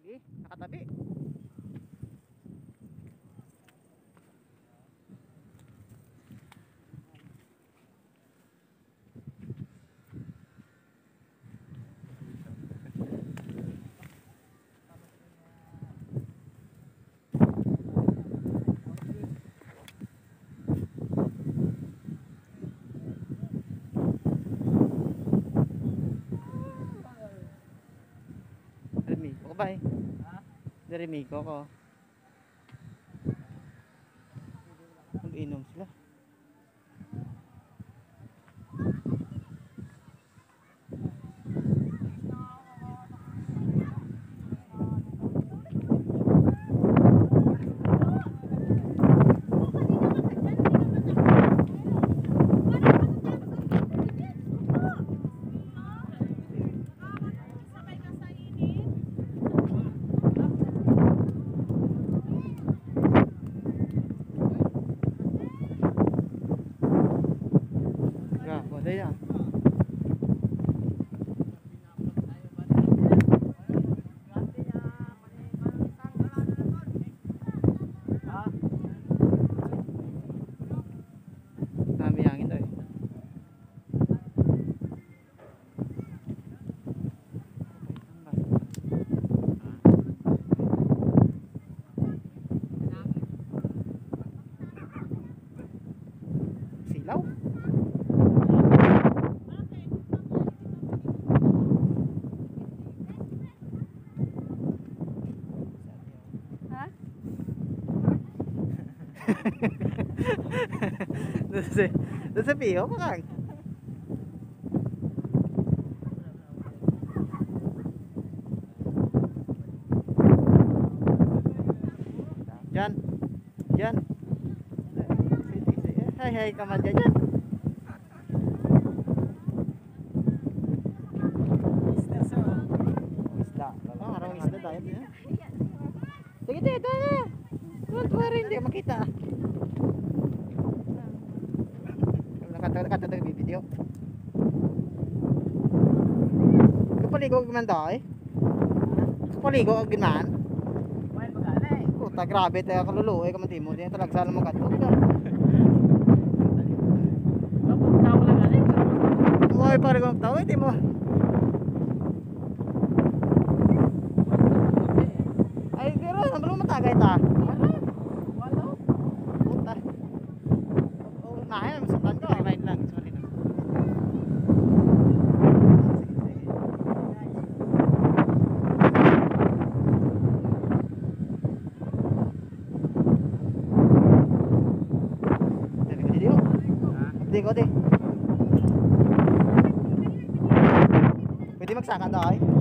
Sige, nakatabi. Ba eh? Remigo ko. Mag-inom sila. Grabe, Doon sa, piho kang. Diyan. Diyan. Hai hai ka man dyan dyan. Isda. Oh, maraming isda tayo. Sige, sige, tayo. Worry, hindi makita. Nakata nakata video. Kapaligo ka man daw eh. Kapaligo ka man. Puta, grabe tayo kaluluoy ka man timo. Di talaga sala mo katog ka. Moy pare kong tao eh, timo. Ay, pero mo matagay ta? Hindi ko di. Pwede magsaka daw ay.